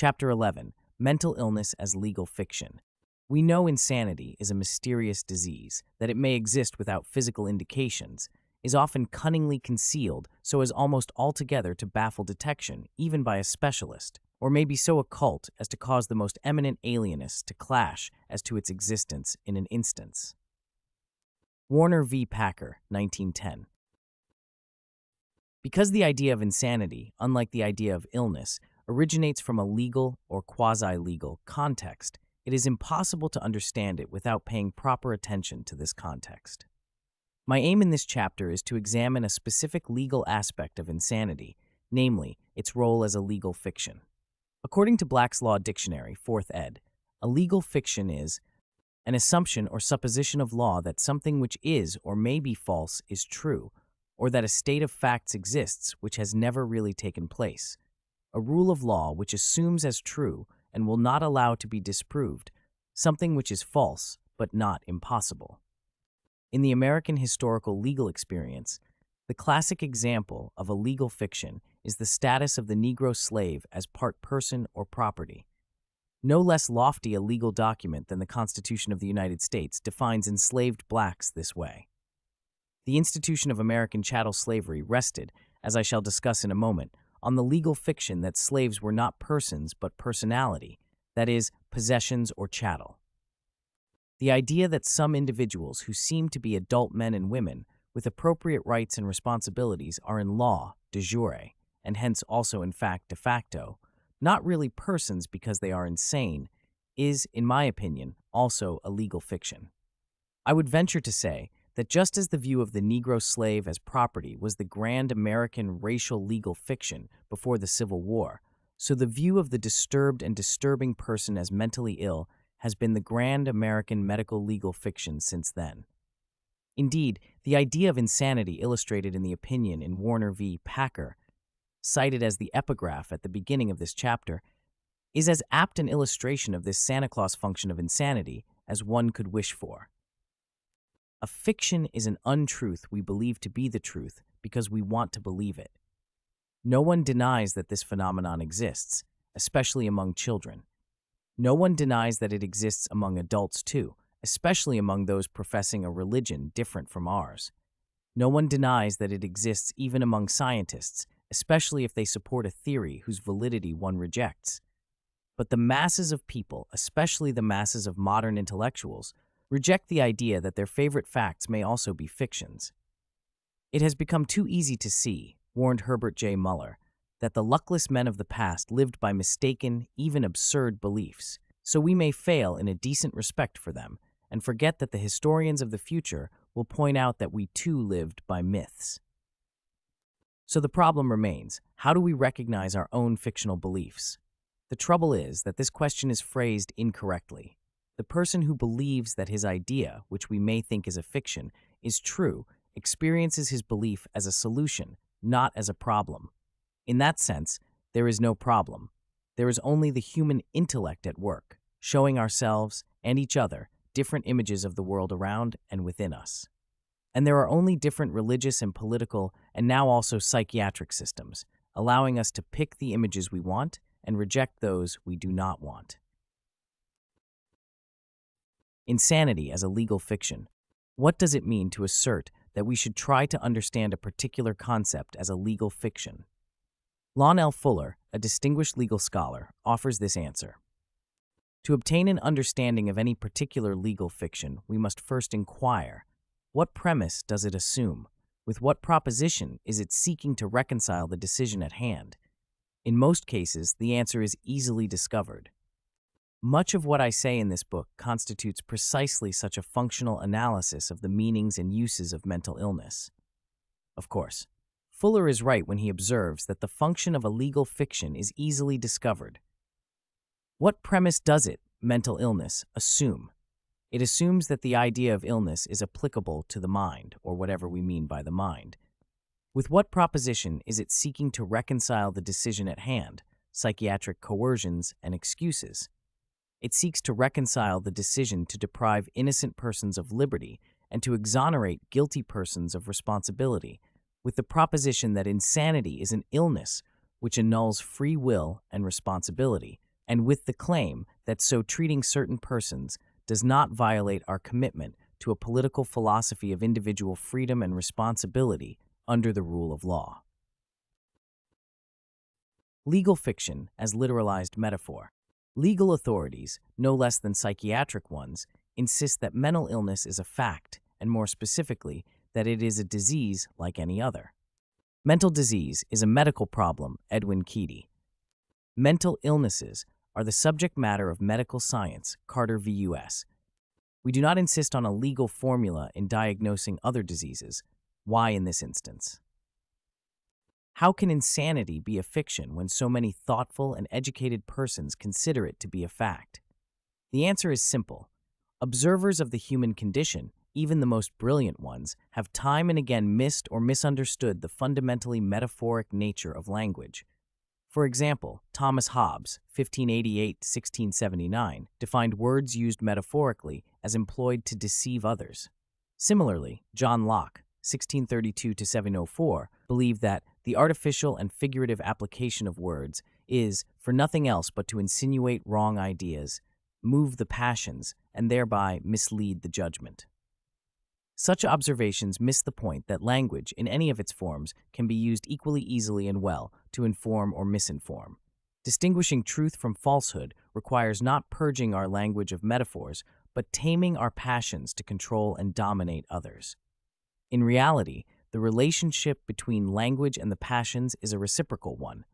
Chapter 11 Mental Illness as Legal Fiction. We know insanity is a mysterious disease, that it may exist without physical indications, is often cunningly concealed so as almost altogether to baffle detection, even by a specialist, or may be so occult as to cause the most eminent alienists to clash as to its existence in an instance. Warner v. Packer, 1910. Because the idea of insanity, unlike the idea of illness, originates from a legal or quasi legal context, it is impossible to understand it without paying proper attention to this context. My aim in this chapter is to examine a specific legal aspect of insanity, namely, its role as a legal fiction. According to Black's Law Dictionary, 4th ed., a legal fiction is an assumption or supposition of law that something which is or may be false is true, or that a state of facts exists which has never really taken place. A rule of law which assumes as true and will not allow to be disproved something which is false but not impossible. In the American historical legal experience, the classic example of a legal fiction is the status of the Negro slave as part person or property. No less lofty a legal document than the Constitution of the United States defines enslaved blacks this way. The institution of American chattel slavery rested, as I shall discuss in a moment, on the legal fiction that slaves were not persons but personalty, that is, possessions or chattel. The idea that some individuals who seem to be adult men and women with appropriate rights and responsibilities are in law, de jure, and hence also in fact de facto, not really persons because they are insane, is, in my opinion, also a legal fiction. I would venture to say that just as the view of the Negro slave as property was the grand American racial legal fiction before the Civil War, so the view of the disturbed and disturbing person as mentally ill has been the grand American medical legal fiction since then. Indeed, the idea of insanity illustrated in the opinion in Warner v. Packer cited as the epigraph at the beginning of this chapter, is as apt an illustration of this Santa Claus function of insanity as one could wish for. A fiction is an untruth we believe to be the truth because we want to believe it. No one denies that this phenomenon exists, especially among children. No one denies that it exists among adults too, especially among those professing a religion different from ours. No one denies that it exists even among scientists especially if they support a theory whose validity one rejects. But the masses of people, especially the masses of modern intellectuals, reject the idea that their favorite facts may also be fictions. It has become too easy to see, warned Herbert J. Muller, that the luckless men of the past lived by mistaken, even absurd beliefs, so we may fail in a decent respect for them and forget that the historians of the future will point out that we too lived by myths. So the problem remains how do we recognize our own fictional beliefs? The trouble is that this question is phrased incorrectly. The person who believes that his idea, which we may think is a fiction, is true, experiences his belief as a solution, not as a problem. In that sense, there is no problem. There is only the human intellect at work, showing ourselves and each other different images of the world around and within us. And there are only different religious and political, and now also psychiatric systems, allowing us to pick the images we want and reject those we do not want. Insanity as a legal fiction. What does it mean to assert that we should try to understand a particular concept as a legal fiction? Lon L. Fuller, a distinguished legal scholar, offers this answer. To obtain an understanding of any particular legal fiction, we must first inquire what premise does it assume? With what proposition is it seeking to reconcile the decision at hand? In most cases, the answer is easily discovered. Much of what I say in this book constitutes precisely such a functional analysis of the meanings and uses of mental illness. Of course, Fuller is right when he observes that the function of a legal fiction is easily discovered. What premise does it, mental illness, assume? It assumes that the idea of illness is applicable to the mind, or whatever we mean by the mind. With what proposition is it seeking to reconcile the decision at hand, psychiatric coercions and excuses? It seeks to reconcile the decision to deprive innocent persons of liberty and to exonerate guilty persons of responsibility, with the proposition that insanity is an illness which annuls free will and responsibility, and with the claim that so treating certain persons does not violate our commitment to a political philosophy of individual freedom and responsibility under the rule of law. Legal fiction as literalized metaphor. Legal authorities, no less than psychiatric ones, insist that mental illness is a fact, and more specifically, that it is a disease like any other. Mental disease is a medical problem, Edwin Keedy. Mental illnesses are the subject matter of medical science, Carter v. U.S. We do not insist on a legal formula in diagnosing other diseases. Why in this instance? How can insanity be a fiction when so many thoughtful and educated persons consider it to be a fact? The answer is simple. Observers of the human condition, even the most brilliant ones, have time and again missed or misunderstood the fundamentally metaphoric nature of language. For example, Thomas Hobbes, 1588-1679, defined words used metaphorically as employed to deceive others. Similarly, John Locke, 1632-704, believed that the artificial and figurative application of words is for nothing else but to insinuate wrong ideas, move the passions, and thereby mislead the judgment. Such observations miss the point that language, in any of its forms, can be used equally easily and well to inform or misinform. Distinguishing truth from falsehood requires not purging our language of metaphors, but taming our passions to control and dominate others. In reality, the relationship between language and the passions is a reciprocal one,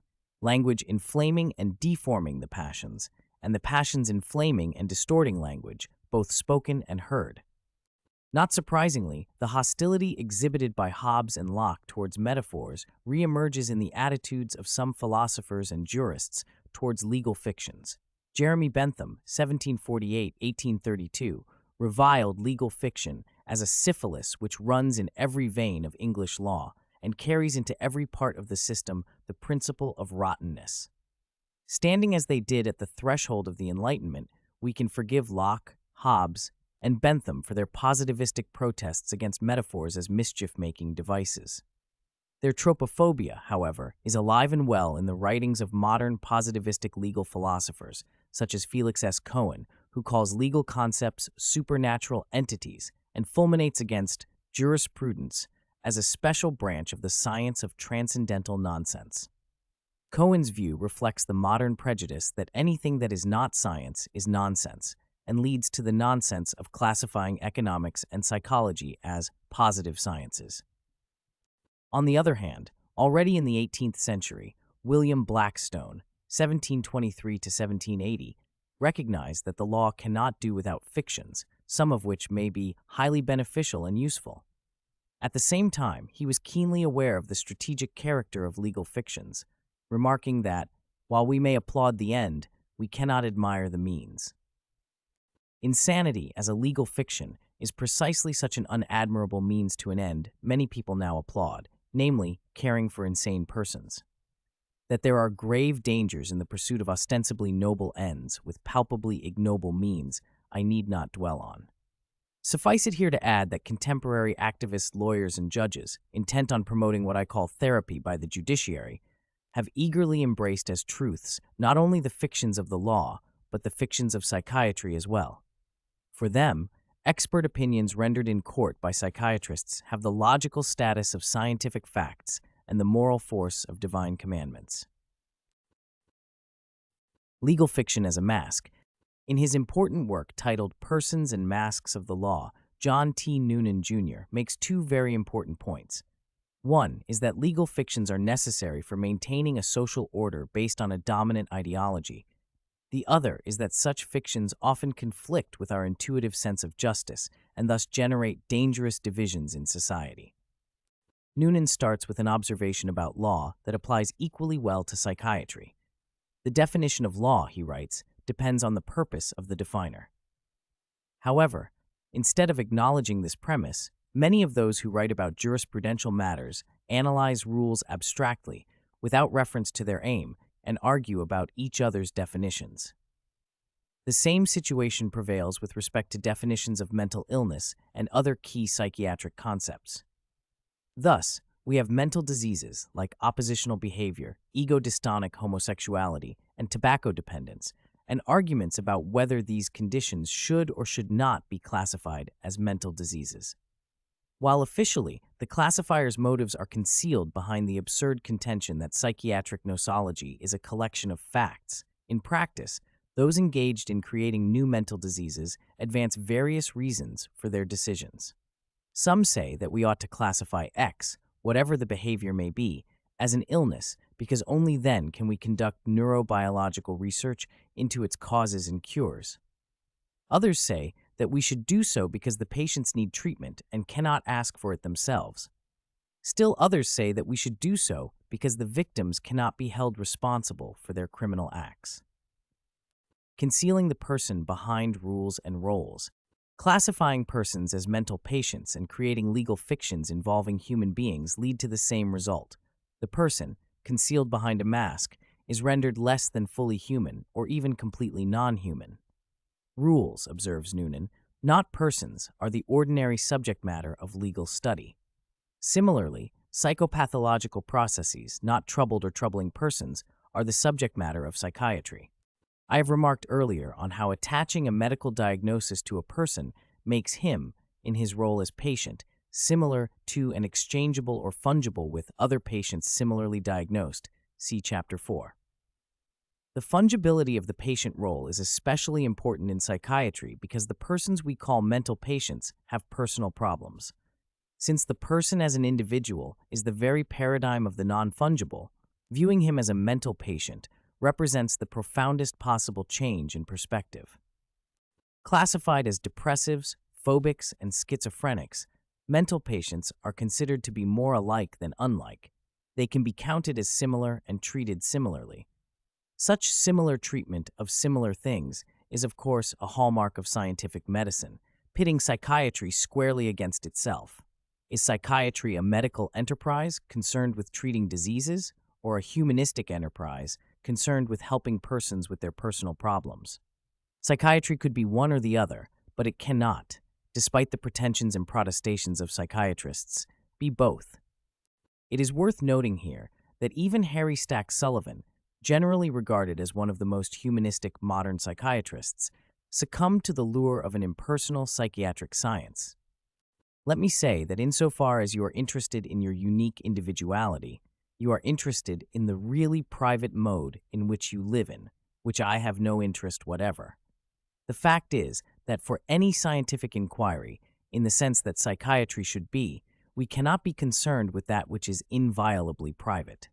language inflaming and deforming the passions, and the passions inflaming and distorting language, both spoken and heard. Not surprisingly, the hostility exhibited by Hobbes and Locke towards metaphors reemerges in the attitudes of some philosophers and jurists towards legal fictions. Jeremy Bentham, 1748-1832, reviled legal fiction as a syphilis which runs in every vein of English law and carries into every part of the system the principle of rottenness. Standing as they did at the threshold of the Enlightenment, we can forgive Locke, Hobbes, and Bentham for their positivistic protests against metaphors as mischief making devices. Their tropophobia, however, is alive and well in the writings of modern positivistic legal philosophers, such as Felix S. Cohen, who calls legal concepts supernatural entities and fulminates against jurisprudence as a special branch of the science of transcendental nonsense. Cohen's view reflects the modern prejudice that anything that is not science is nonsense and leads to the nonsense of classifying economics and psychology as positive sciences. On the other hand, already in the 18th century, William Blackstone, 1723 to 1780, recognized that the law cannot do without fictions, some of which may be highly beneficial and useful. At the same time, he was keenly aware of the strategic character of legal fictions, remarking that, while we may applaud the end, we cannot admire the means. Insanity as a legal fiction is precisely such an unadmirable means to an end many people now applaud, namely, caring for insane persons. That there are grave dangers in the pursuit of ostensibly noble ends with palpably ignoble means I need not dwell on. Suffice it here to add that contemporary activists, lawyers, and judges, intent on promoting what I call therapy by the judiciary, have eagerly embraced as truths not only the fictions of the law, but the fictions of psychiatry as well. For them, expert opinions rendered in court by psychiatrists have the logical status of scientific facts and the moral force of divine commandments. Legal fiction as a mask in his important work titled Persons and Masks of the Law, John T. Noonan Jr. makes two very important points. One is that legal fictions are necessary for maintaining a social order based on a dominant ideology. The other is that such fictions often conflict with our intuitive sense of justice and thus generate dangerous divisions in society. Noonan starts with an observation about law that applies equally well to psychiatry. The definition of law, he writes, depends on the purpose of the definer. However, instead of acknowledging this premise, many of those who write about jurisprudential matters analyze rules abstractly without reference to their aim and argue about each other's definitions. The same situation prevails with respect to definitions of mental illness and other key psychiatric concepts. Thus, we have mental diseases like oppositional behavior, ego dystonic homosexuality, and tobacco dependence and arguments about whether these conditions should or should not be classified as mental diseases. While officially, the classifier's motives are concealed behind the absurd contention that psychiatric nosology is a collection of facts, in practice, those engaged in creating new mental diseases advance various reasons for their decisions. Some say that we ought to classify X, whatever the behavior may be, as an illness because only then can we conduct neurobiological research into its causes and cures. Others say that we should do so because the patients need treatment and cannot ask for it themselves. Still others say that we should do so because the victims cannot be held responsible for their criminal acts. Concealing the person behind rules and roles, classifying persons as mental patients and creating legal fictions involving human beings lead to the same result. The person, concealed behind a mask, is rendered less than fully human or even completely non human. Rules, observes Noonan, not persons, are the ordinary subject matter of legal study. Similarly, psychopathological processes, not troubled or troubling persons, are the subject matter of psychiatry. I have remarked earlier on how attaching a medical diagnosis to a person makes him, in his role as patient, similar to and exchangeable or fungible with other patients similarly diagnosed. See Chapter 4. The fungibility of the patient role is especially important in psychiatry because the persons we call mental patients have personal problems. Since the person as an individual is the very paradigm of the non fungible, viewing him as a mental patient represents the profoundest possible change in perspective. Classified as depressives, phobics, and schizophrenics, mental patients are considered to be more alike than unlike. They can be counted as similar and treated similarly. Such similar treatment of similar things is, of course, a hallmark of scientific medicine, pitting psychiatry squarely against itself. Is psychiatry a medical enterprise concerned with treating diseases, or a humanistic enterprise concerned with helping persons with their personal problems? Psychiatry could be one or the other, but it cannot, despite the pretensions and protestations of psychiatrists, be both. It is worth noting here that even Harry Stack Sullivan, generally regarded as one of the most humanistic modern psychiatrists, succumbed to the lure of an impersonal psychiatric science. Let me say that insofar as you are interested in your unique individuality, you are interested in the really private mode in which you live in, which I have no interest whatever. The fact is that for any scientific inquiry, in the sense that psychiatry should be, we cannot be concerned with that which is inviolably private.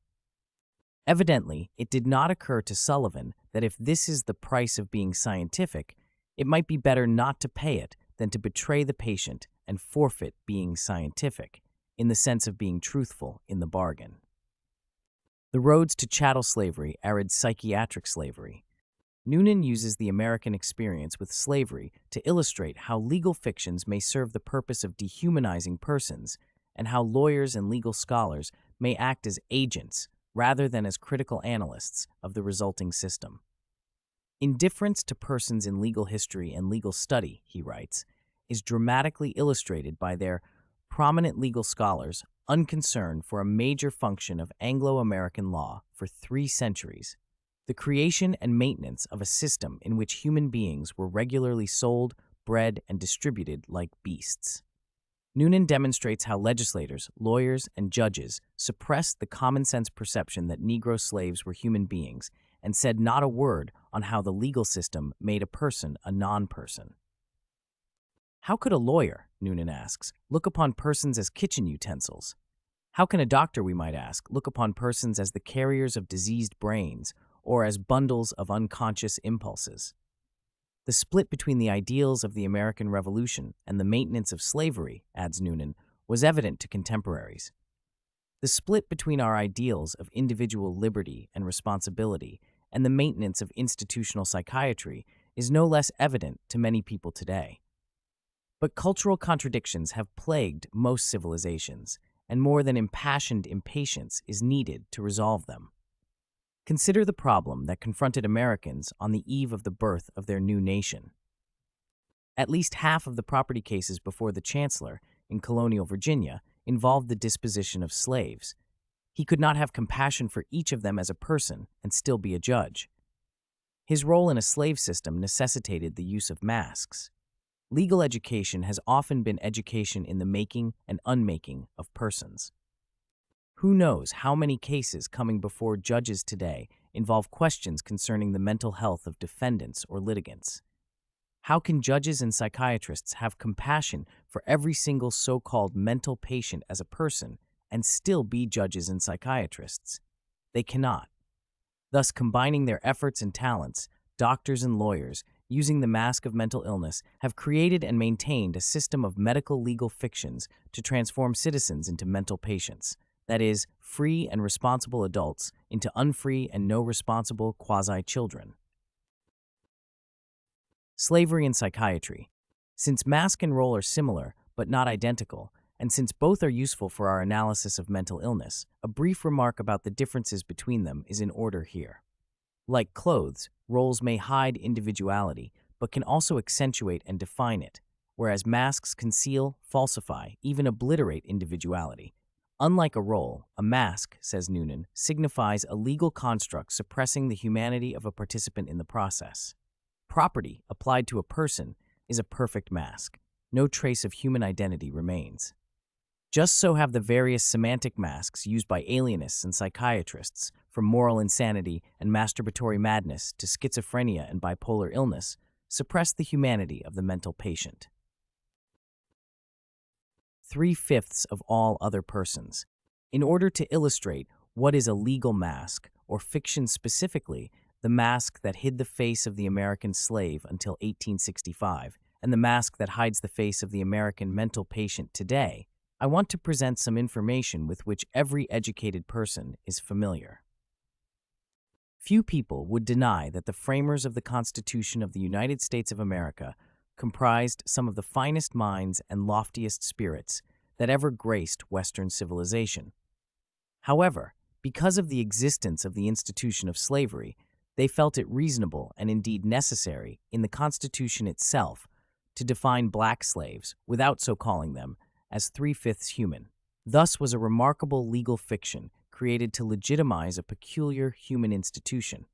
Evidently, it did not occur to Sullivan that if this is the price of being scientific, it might be better not to pay it than to betray the patient and forfeit being scientific, in the sense of being truthful in the bargain. The roads to chattel slavery arid psychiatric slavery. Noonan uses the American experience with slavery to illustrate how legal fictions may serve the purpose of dehumanizing persons and how lawyers and legal scholars may act as agents rather than as critical analysts of the resulting system. Indifference to persons in legal history and legal study, he writes, is dramatically illustrated by their prominent legal scholars' unconcern for a major function of Anglo American law for three centuries the creation and maintenance of a system in which human beings were regularly sold, bred, and distributed like beasts. Noonan demonstrates how legislators, lawyers, and judges suppressed the common sense perception that Negro slaves were human beings and said not a word on how the legal system made a person a non person. How could a lawyer, Noonan asks, look upon persons as kitchen utensils? How can a doctor, we might ask, look upon persons as the carriers of diseased brains or as bundles of unconscious impulses? The split between the ideals of the American Revolution and the maintenance of slavery, adds Noonan, was evident to contemporaries. The split between our ideals of individual liberty and responsibility and the maintenance of institutional psychiatry is no less evident to many people today. But cultural contradictions have plagued most civilizations, and more than impassioned impatience is needed to resolve them. Consider the problem that confronted Americans on the eve of the birth of their new nation. At least half of the property cases before the Chancellor in colonial Virginia involved the disposition of slaves. He could not have compassion for each of them as a person and still be a judge. His role in a slave system necessitated the use of masks. Legal education has often been education in the making and unmaking of persons. Who knows how many cases coming before judges today involve questions concerning the mental health of defendants or litigants? How can judges and psychiatrists have compassion for every single so called mental patient as a person and still be judges and psychiatrists? They cannot. Thus, combining their efforts and talents, doctors and lawyers, using the mask of mental illness, have created and maintained a system of medical legal fictions to transform citizens into mental patients. That is, free and responsible adults into unfree and no responsible quasi children. Slavery and psychiatry. Since mask and role are similar, but not identical, and since both are useful for our analysis of mental illness, a brief remark about the differences between them is in order here. Like clothes, roles may hide individuality, but can also accentuate and define it, whereas masks conceal, falsify, even obliterate individuality. Unlike a role, a mask, says Noonan, signifies a legal construct suppressing the humanity of a participant in the process. Property, applied to a person, is a perfect mask. No trace of human identity remains. Just so have the various semantic masks used by alienists and psychiatrists, from moral insanity and masturbatory madness to schizophrenia and bipolar illness, suppressed the humanity of the mental patient. Three fifths of all other persons. In order to illustrate what is a legal mask, or fiction specifically, the mask that hid the face of the American slave until 1865, and the mask that hides the face of the American mental patient today, I want to present some information with which every educated person is familiar. Few people would deny that the framers of the Constitution of the United States of America comprised some of the finest minds and loftiest spirits that ever graced Western civilization. However, because of the existence of the institution of slavery, they felt it reasonable and indeed necessary in the Constitution itself to define black slaves, without so calling them, as three fifths human. Thus was a remarkable legal fiction created to legitimize a peculiar human institution.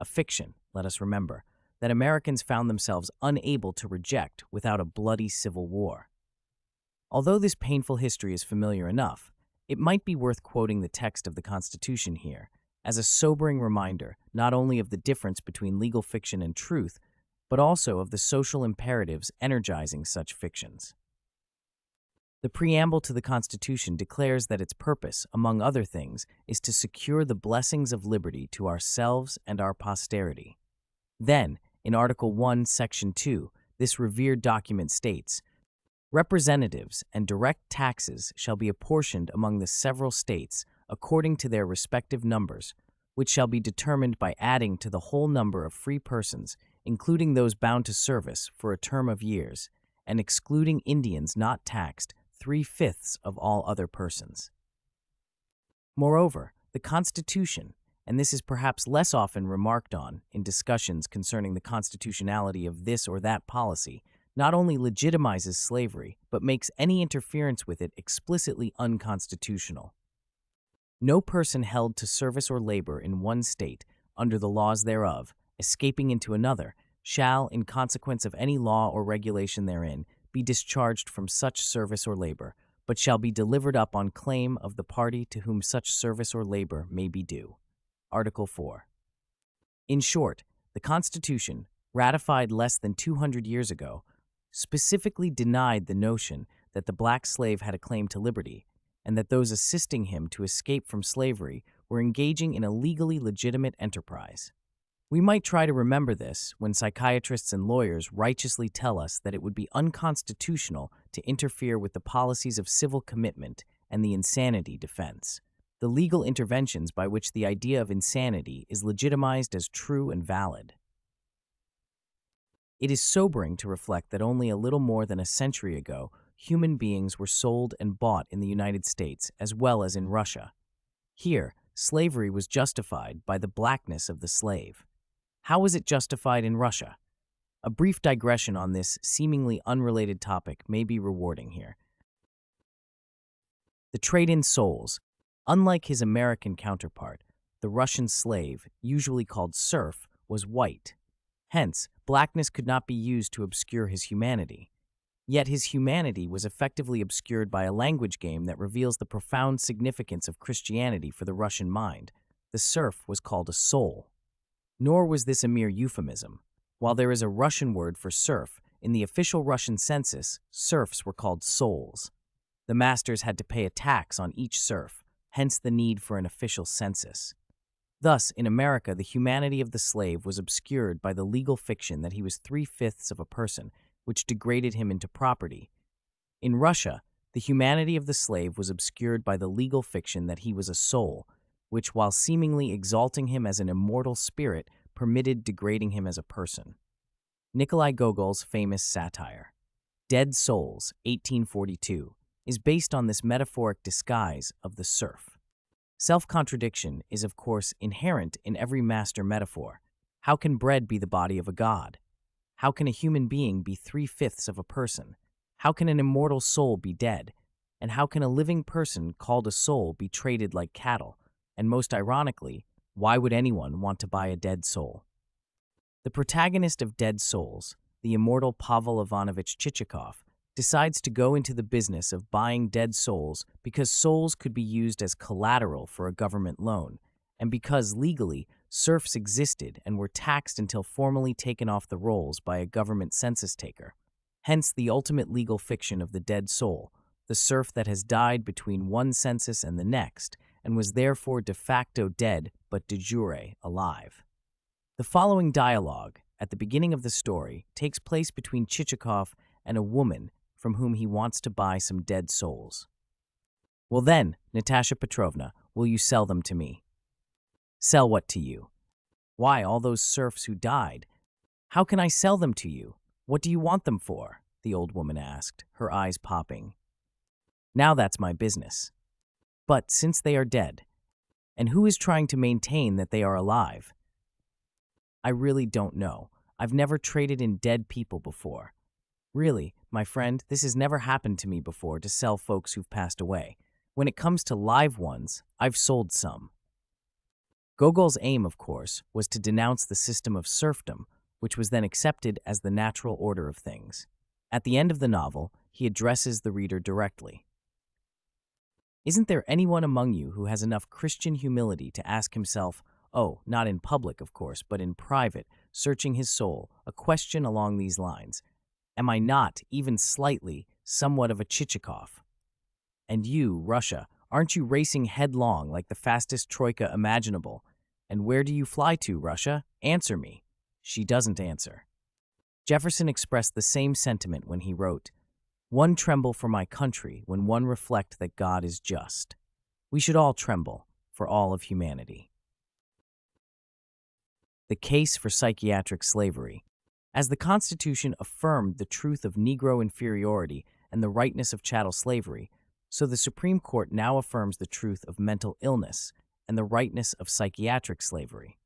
A fiction, let us remember, that Americans found themselves unable to reject without a bloody civil war. Although this painful history is familiar enough, it might be worth quoting the text of the Constitution here as a sobering reminder not only of the difference between legal fiction and truth, but also of the social imperatives energizing such fictions. The preamble to the Constitution declares that its purpose, among other things, is to secure the blessings of liberty to ourselves and our posterity. Then, in Article 1, Section 2, this revered document states Representatives and direct taxes shall be apportioned among the several states according to their respective numbers, which shall be determined by adding to the whole number of free persons, including those bound to service for a term of years, and excluding Indians not taxed, three fifths of all other persons. Moreover, the Constitution, and this is perhaps less often remarked on in discussions concerning the constitutionality of this or that policy, not only legitimizes slavery, but makes any interference with it explicitly unconstitutional. No person held to service or labor in one state, under the laws thereof, escaping into another, shall, in consequence of any law or regulation therein, be discharged from such service or labor, but shall be delivered up on claim of the party to whom such service or labor may be due. Article 4. In short, the Constitution, ratified less than 200 years ago, specifically denied the notion that the black slave had a claim to liberty and that those assisting him to escape from slavery were engaging in a legally legitimate enterprise. We might try to remember this when psychiatrists and lawyers righteously tell us that it would be unconstitutional to interfere with the policies of civil commitment and the insanity defense, the legal interventions by which the idea of insanity is legitimized as true and valid. It is sobering to reflect that only a little more than a century ago, human beings were sold and bought in the United States as well as in Russia. Here, slavery was justified by the blackness of the slave. How was it justified in Russia? A brief digression on this seemingly unrelated topic may be rewarding here. The trade in souls. Unlike his American counterpart, the Russian slave, usually called serf, was white. Hence, blackness could not be used to obscure his humanity. Yet his humanity was effectively obscured by a language game that reveals the profound significance of Christianity for the Russian mind. The serf was called a soul. Nor was this a mere euphemism. While there is a Russian word for serf, in the official Russian census, serfs were called souls. The masters had to pay a tax on each serf, hence the need for an official census. Thus, in America, the humanity of the slave was obscured by the legal fiction that he was three fifths of a person, which degraded him into property. In Russia, the humanity of the slave was obscured by the legal fiction that he was a soul, which, while seemingly exalting him as an immortal spirit, permitted degrading him as a person. Nikolai Gogol's famous satire, Dead Souls, 1842, is based on this metaphoric disguise of the serf. Self contradiction is, of course, inherent in every master metaphor. How can bread be the body of a god? How can a human being be three fifths of a person? How can an immortal soul be dead? And how can a living person called a soul be traded like cattle? And most ironically, why would anyone want to buy a dead soul? The protagonist of Dead Souls, the immortal Pavel Ivanovich Chichikov, decides to go into the business of buying dead souls because souls could be used as collateral for a government loan, and because legally, serfs existed and were taxed until formally taken off the rolls by a government census taker. Hence the ultimate legal fiction of the dead soul, the serf that has died between one census and the next, and was therefore de facto dead but de jure alive. The following dialogue, at the beginning of the story, takes place between Chichikov and a woman from whom he wants to buy some dead souls. Well, then, Nastasya Petrovna, will you sell them to me? Sell what to you? Why, all those serfs who died. How can I sell them to you? What do you want them for? The old woman asked, her eyes popping. Now that's my business. But since they are dead, and who is trying to maintain that they are alive? I really don't know. I've never traded in dead people before. Really, my friend, this has never happened to me before to sell folks who've passed away. When it comes to live ones, I've sold some. Gogol's aim, of course, was to denounce the system of serfdom, which was then accepted as the natural order of things. At the end of the novel, he addresses the reader directly. Isn't there anyone among you who has enough Christian humility to ask himself, oh, not in public, of course, but in private, searching his soul, a question along these lines Am I not, even slightly, somewhat of a Chichikov? And you, Russia, aren't you racing headlong like the fastest troika imaginable? And where do you fly to, Russia? Answer me. She doesn't answer. Jefferson expressed the same sentiment when he wrote, One tremble for my country when one reflect that God is just. We should all tremble for all of humanity. The case for psychiatric slavery as the Constitution affirmed the truth of Negro inferiority and the rightness of chattel slavery, so the Supreme Court now affirms the truth of mental illness and the rightness of psychiatric slavery.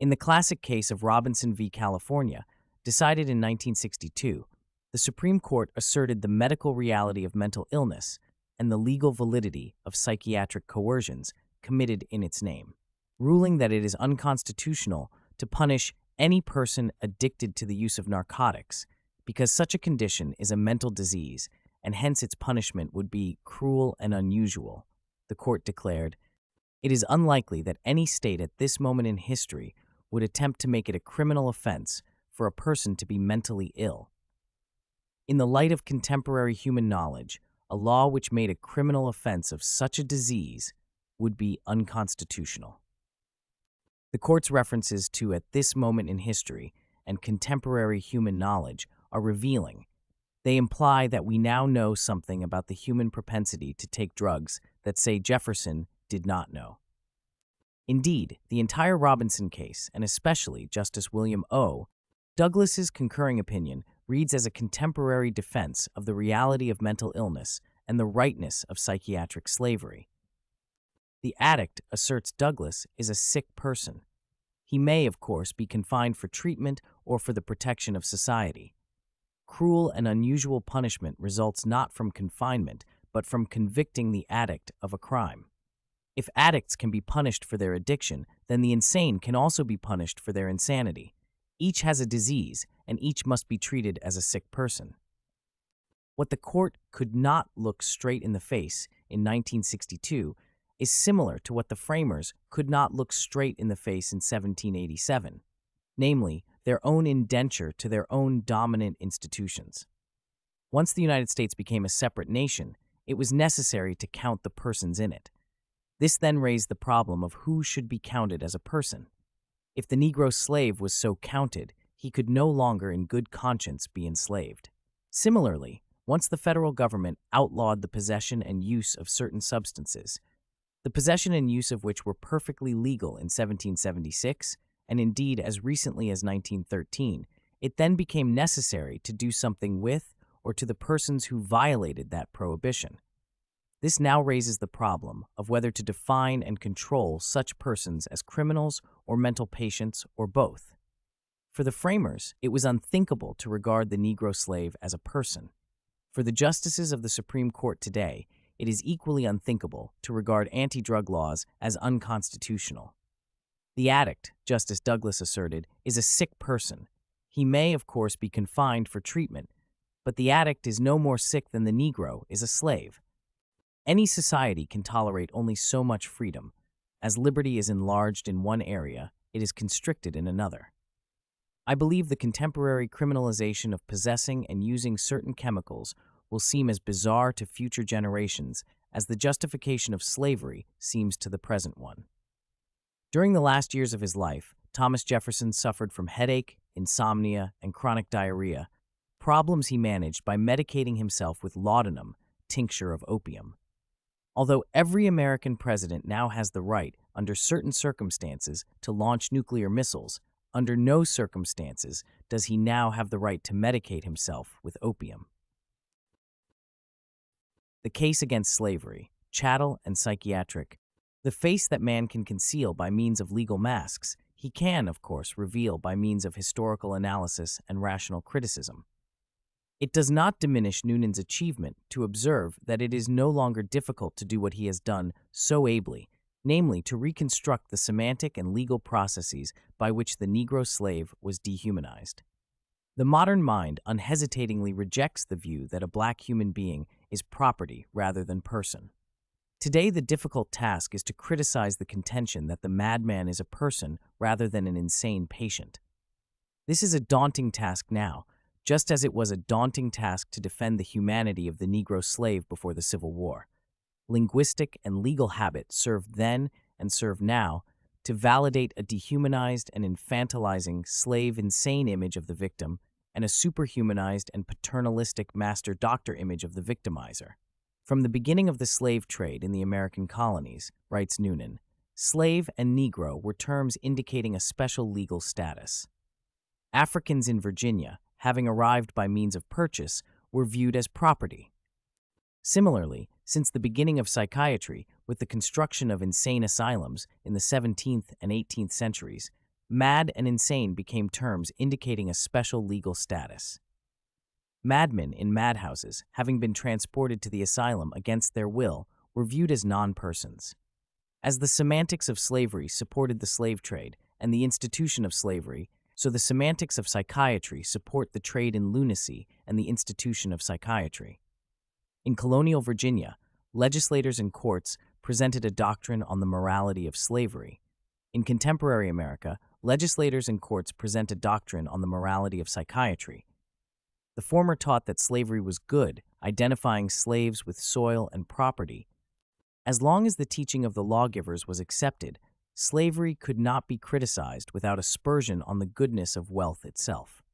In the classic case of Robinson v. California, decided in 1962, the Supreme Court asserted the medical reality of mental illness and the legal validity of psychiatric coercions committed in its name, ruling that it is unconstitutional to punish any person addicted to the use of narcotics, because such a condition is a mental disease, and hence its punishment would be cruel and unusual. The court declared, It is unlikely that any state at this moment in history would attempt to make it a criminal offense for a person to be mentally ill. In the light of contemporary human knowledge, a law which made a criminal offense of such a disease would be unconstitutional. The court's references to at this moment in history and contemporary human knowledge are revealing. They imply that we now know something about the human propensity to take drugs that, say, Jefferson did not know. Indeed, the entire Robinson case, and especially Justice William O. Douglas's concurring opinion, reads as a contemporary defense of the reality of mental illness and the rightness of psychiatric slavery. The addict, asserts Douglas, is a sick person. He may, of course, be confined for treatment or for the protection of society. Cruel and unusual punishment results not from confinement, but from convicting the addict of a crime. If addicts can be punished for their addiction, then the insane can also be punished for their insanity. Each has a disease, and each must be treated as a sick person. What the court could not look straight in the face in 1962 is similar to what the framers could not look straight in the face in 1787, namely, their own indenture to their own dominant institutions. Once the United States became a separate nation, it was necessary to count the persons in it. This then raised the problem of who should be counted as a person. If the Negro slave was so counted, he could no longer in good conscience be enslaved. Similarly, once the federal government outlawed the possession and use of certain substances, the possession and use of which were perfectly legal in 1776, and indeed as recently as 1913, it then became necessary to do something with or to the persons who violated that prohibition. This now raises the problem of whether to define and control such persons as criminals or mental patients or both. For the framers, it was unthinkable to regard the Negro slave as a person. For the justices of the Supreme Court today, it is equally unthinkable to regard anti drug laws as unconstitutional. The addict, Justice Douglas asserted, is a sick person. He may, of course, be confined for treatment, but the addict is no more sick than the Negro is a slave. Any society can tolerate only so much freedom. As liberty is enlarged in one area, it is constricted in another. I believe the contemporary criminalization of possessing and using certain chemicals will seem as bizarre to future generations as the justification of slavery seems to the present one. During the last years of his life, Thomas Jefferson suffered from headache, insomnia, and chronic diarrhea, problems he managed by medicating himself with laudanum, tincture of opium. Although every American president now has the right, under certain circumstances, to launch nuclear missiles, under no circumstances does he now have the right to medicate himself with opium. The case against slavery, chattel and psychiatric, the face that man can conceal by means of legal masks, he can, of course, reveal by means of historical analysis and rational criticism. It does not diminish Noonan's achievement to observe that it is no longer difficult to do what he has done so ably, namely to reconstruct the semantic and legal processes by which the Negro slave was dehumanized. The modern mind unhesitatingly rejects the view that a black human being is property rather than person. Today, the difficult task is to criticize the contention that the madman is a person rather than an insane patient. This is a daunting task now, just as it was a daunting task to defend the humanity of the Negro slave before the Civil War. Linguistic and legal habit served then and serve now to validate a dehumanized and infantilizing slave insane image of the victim and a superhumanized and paternalistic master doctor image of the victimizer. From the beginning of the slave trade in the American colonies, writes Noonan, slave and Negro were terms indicating a special legal status. Africans in Virginia, having arrived by means of purchase, were viewed as property. Similarly, since the beginning of psychiatry, with the construction of insane asylums in the 17th and 18th centuries, mad and insane became terms indicating a special legal status. Madmen in madhouses, having been transported to the asylum against their will, were viewed as non persons. As the semantics of slavery supported the slave trade and the institution of slavery, so the semantics of psychiatry support the trade in lunacy and the institution of psychiatry. In colonial Virginia, legislators and courts presented a doctrine on the morality of slavery. In contemporary America, legislators and courts present a doctrine on the morality of psychiatry. The former taught that slavery was good, identifying slaves with soil and property. As long as the teaching of the lawgivers was accepted, slavery could not be criticized without aspersion on the goodness of wealth itself.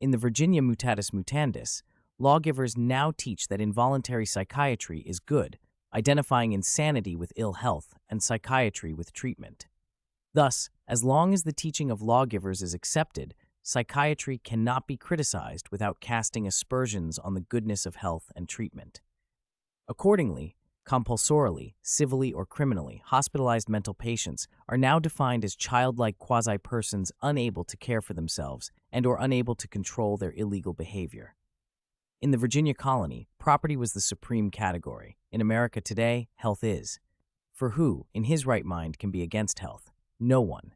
In the Virginia Mutatis Mutandis, lawgivers now teach that involuntary psychiatry is good, identifying insanity with ill health and psychiatry with treatment. Thus, as long as the teaching of lawgivers is accepted, psychiatry cannot be criticized without casting aspersions on the goodness of health and treatment. Accordingly, compulsorily, civilly, or criminally hospitalized mental patients are now defined as childlike quasi-persons unable to care for themselves and or unable to control their illegal behavior. In the Virginia colony, property was the supreme category. In America today, health is. For who, in his right mind, can be against health? No one.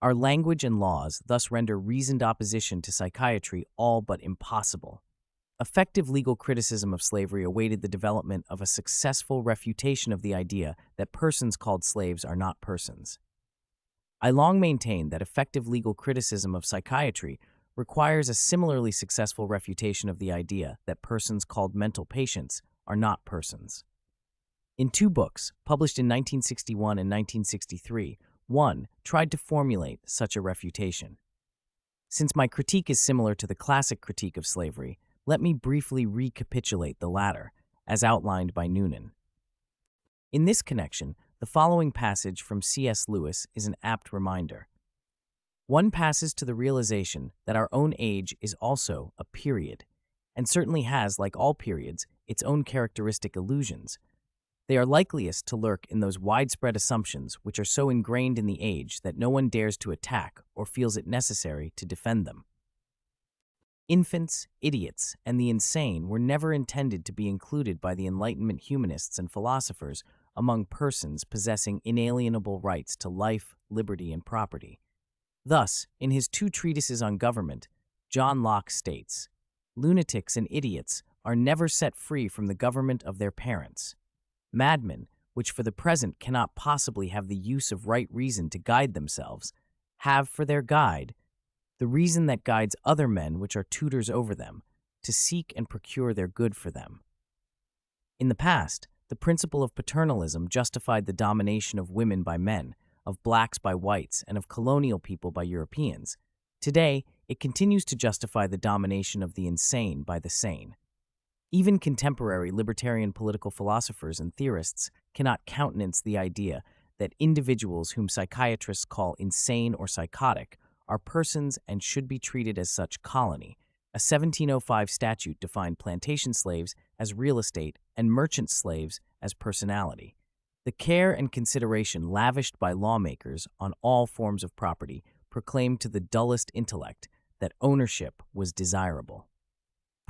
Our language and laws thus render reasoned opposition to psychiatry all but impossible. Effective legal criticism of slavery awaited the development of a successful refutation of the idea that persons called slaves are not persons. I long maintained that effective legal criticism of psychiatry requires a similarly successful refutation of the idea that persons called mental patients are not persons. In two books, published in 1961 and 1963, one tried to formulate such a refutation. Since my critique is similar to the classic critique of slavery, let me briefly recapitulate the latter, as outlined by Noonan. In this connection, the following passage from C.S. Lewis is an apt reminder. One passes to the realization that our own age is also a period, and certainly has, like all periods, its own characteristic illusions. They are likeliest to lurk in those widespread assumptions which are so ingrained in the age that no one dares to attack or feels it necessary to defend them. Infants, idiots, and the insane were never intended to be included by the Enlightenment humanists and philosophers among persons possessing inalienable rights to life, liberty, and property. Thus, in his two treatises on government, John Locke states Lunatics and idiots are never set free from the government of their parents. Madmen, which for the present cannot possibly have the use of right reason to guide themselves, have for their guide the reason that guides other men which are tutors over them, to seek and procure their good for them. In the past, the principle of paternalism justified the domination of women by men, of blacks by whites, and of colonial people by Europeans. Today, it continues to justify the domination of the insane by the sane. Even contemporary libertarian political philosophers and theorists cannot countenance the idea that individuals whom psychiatrists call insane or psychotic are persons and should be treated as such colony. A 1705 statute defined plantation slaves as real estate and merchant slaves as personalty. The care and consideration lavished by lawmakers on all forms of property proclaimed to the dullest intellect that ownership was desirable.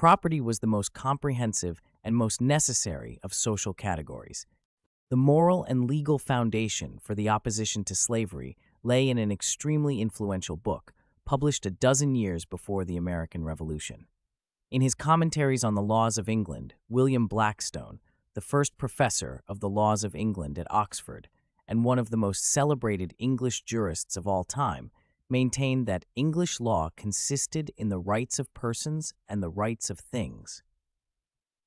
Property was the most comprehensive and most necessary of social categories. The moral and legal foundation for the opposition to slavery lay in an extremely influential book, published a dozen years before the American Revolution. In his commentaries on the laws of England, William Blackstone, the first professor of the laws of England at Oxford and one of the most celebrated English jurists of all time, maintained that English law consisted in the rights of persons and the rights of things.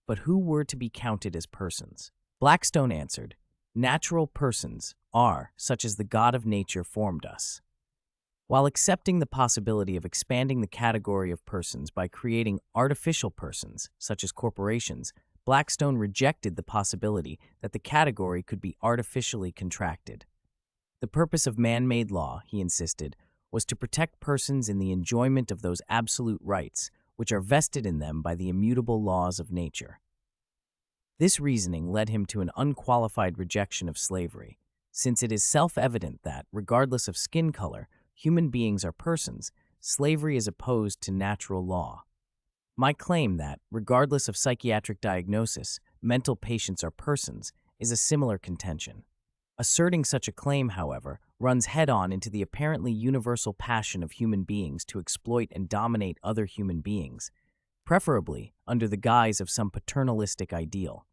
But who were to be counted as persons? Blackstone answered, Natural persons are such as the God of nature formed us. While accepting the possibility of expanding the category of persons by creating artificial persons, such as corporations, Blackstone rejected the possibility that the category could be artificially contracted. The purpose of man made law, he insisted, was to protect persons in the enjoyment of those absolute rights which are vested in them by the immutable laws of nature. This reasoning led him to an unqualified rejection of slavery, since it is self evident that, regardless of skin color, human beings are persons, slavery is opposed to natural law. My claim that, regardless of psychiatric diagnosis, mental patients are persons is a similar contention. Asserting such a claim, however, runs head on into the apparently universal passion of human beings to exploit and dominate other human beings, preferably under the guise of some paternalistic ideal.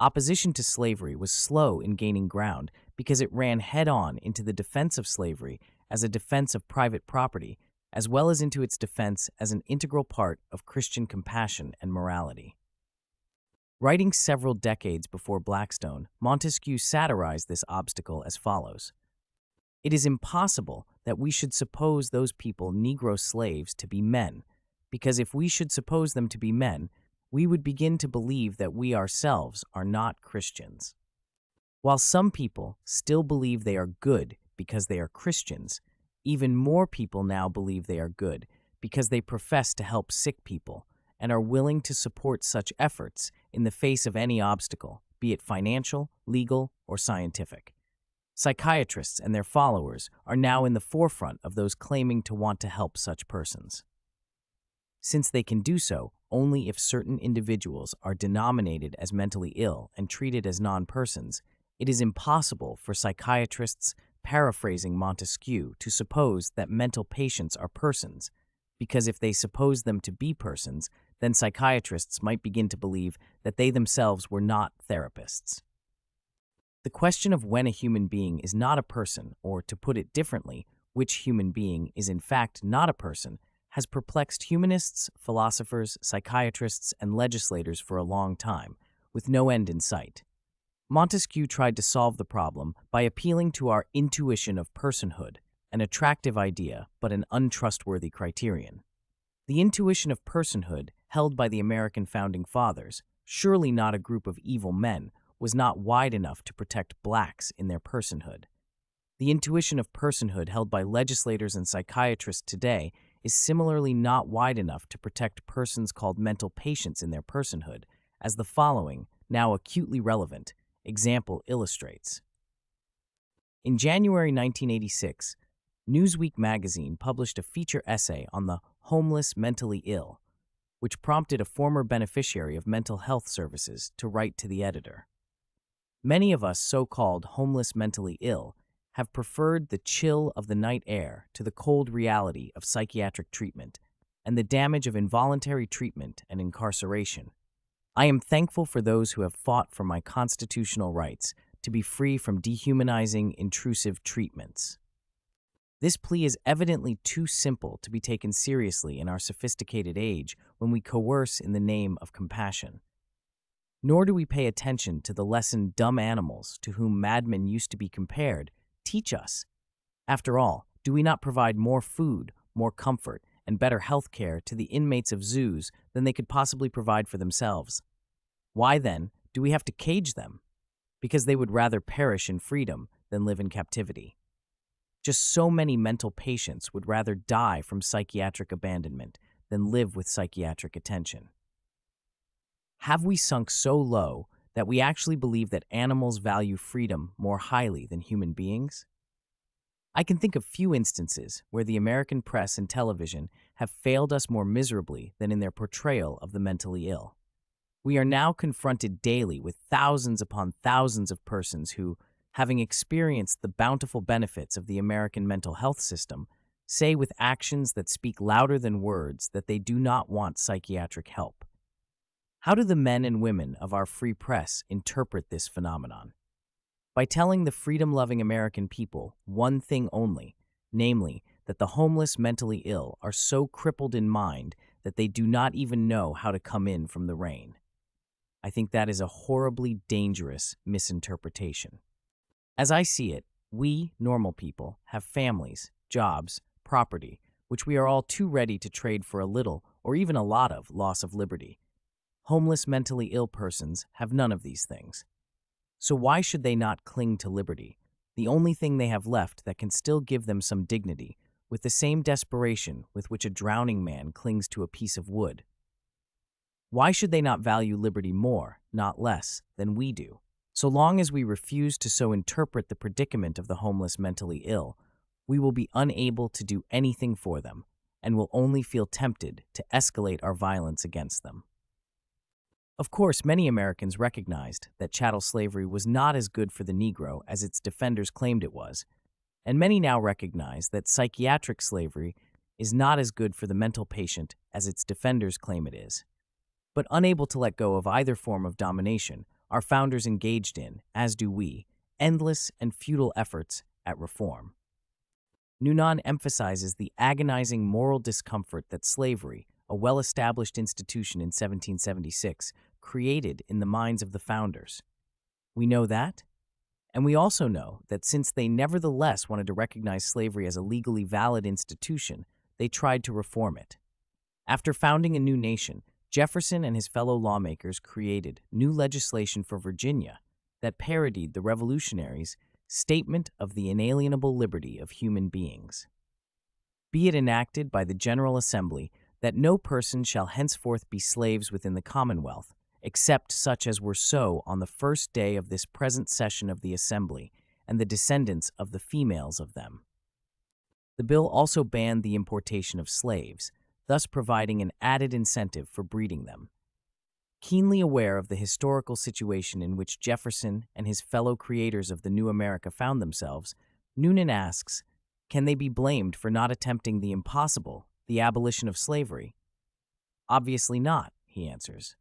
Opposition to slavery was slow in gaining ground because it ran head on into the defense of slavery as a defense of private property, as well as into its defense as an integral part of Christian compassion and morality. Writing several decades before Blackstone, Montesquieu satirized this obstacle as follows It is impossible that we should suppose those people Negro slaves to be men because if we should suppose them to be men, we would begin to believe that we ourselves are not Christians. While some people still believe they are good because they are Christians, even more people now believe they are good because they profess to help sick people and are willing to support such efforts in the face of any obstacle, be it financial, legal, or scientific. Psychiatrists and their followers are now in the forefront of those claiming to want to help such persons since they can do so only if certain individuals are denominated as mentally ill and treated as non persons, It is impossible for psychiatrists, paraphrasing Montesquieu, to suppose that mental patients are persons, because if they suppose them to be persons, then psychiatrists might begin to believe that they themselves were not therapists. The question of when a human being is not a person, or to put it differently, which human being is in fact not a person, has perplexed humanists, philosophers, psychiatrists, and legislators for a long time, with no end in sight. Montesquieu tried to solve the problem by appealing to our intuition of personhood, an attractive idea but an untrustworthy criterion. The intuition of personhood, held by the American founding fathers, surely not a group of evil men, was not wide enough to protect blacks in their personhood. The intuition of personhood held by legislators and psychiatrists today is similarly not wide enough to protect persons called mental patients in their personhood, as the following, now acutely relevant, example illustrates. In January 1986, Newsweek magazine published a feature essay on the homeless mentally ill, which prompted a former beneficiary of mental health services to write to the editor. Many of us so called homeless mentally ill have preferred the chill of the night air to the cold reality of psychiatric treatment and the damage of involuntary treatment and incarceration. I am thankful for those who have fought for my constitutional rights to be free from dehumanizing, intrusive treatments. This plea is evidently too simple to be taken seriously in our sophisticated age when we coerce in the name of compassion. Nor do we pay attention to the lesson dumb animals, to whom madmen used to be compared, teach us. After all, do we not provide more food, more comfort, and better health care to the inmates of zoos than they could possibly provide for themselves? Why, then, do we have to cage them? Because they would rather perish in freedom than live in captivity. Just so many mental patients would rather die from psychiatric abandonment than live with psychiatric attention. Have we sunk so low that we actually believe that animals value freedom more highly than human beings? I can think of few instances where the American press and television have failed us more miserably than in their portrayal of the mentally ill. We are now confronted daily with thousands upon thousands of persons who, having experienced the bountiful benefits of the American mental health system, say with actions that speak louder than words that they do not want psychiatric help. How do the men and women of our free press interpret this phenomenon? By telling the freedom loving American people one thing only, namely, that the homeless mentally ill are so crippled in mind that they do not even know how to come in from the rain. I think that is a horribly dangerous misinterpretation. As I see it, we, normal people, have families, jobs, property, which we are all too ready to trade for a little, or even a lot of, loss of liberty. Homeless mentally ill persons have none of these things. So why should they not cling to liberty, the only thing they have left that can still give them some dignity, with the same desperation with which a drowning man clings to a piece of wood? Why should they not value liberty more, not less, than we do? So long as we refuse to so interpret the predicament of the homeless mentally ill, we will be unable to do anything for them and will only feel tempted to escalate our violence against them. Of course, many Americans recognized that chattel slavery was not as good for the Negro as its defenders claimed it was, and many now recognize that psychiatric slavery is not as good for the mental patient as its defenders claim it is. But unable to let go of either form of domination, our founders engaged in, as do we, endless and futile efforts at reform. Noonan emphasizes the agonizing moral discomfort that slavery, a well established institution in 1776, created in the minds of the founders. We know that, and we also know that since they nevertheless wanted to recognize slavery as a legally valid institution, they tried to reform it. After founding a new nation, Jefferson and his fellow lawmakers created new legislation for Virginia that parodied the revolutionaries' statement of the inalienable liberty of human beings. Be it enacted by the General Assembly that no person shall henceforth be slaves within the Commonwealth, except such as were so on the first day of this present session of the Assembly, and the descendants of the females of them. The bill also banned the importation of slaves, thus providing an added incentive for breeding them. Keenly aware of the historical situation in which Jefferson and his fellow creators of the new America found themselves, Noonan asks, can they be blamed for not attempting the impossible, the abolition of slavery? Obviously not, he answers.